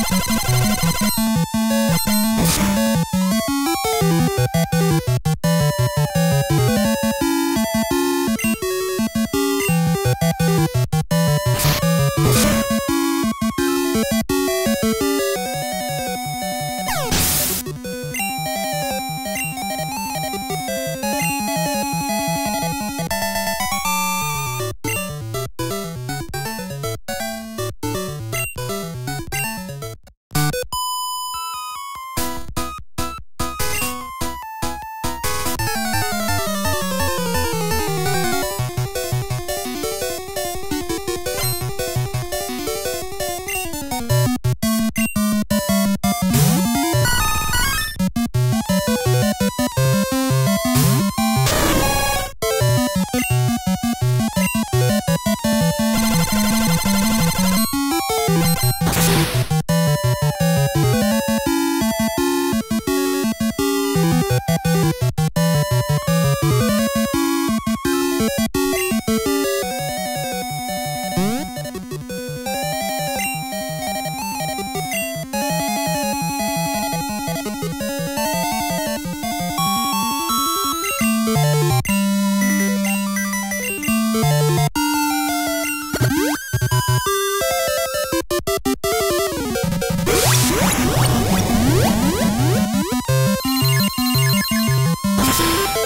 you Podcast.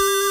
you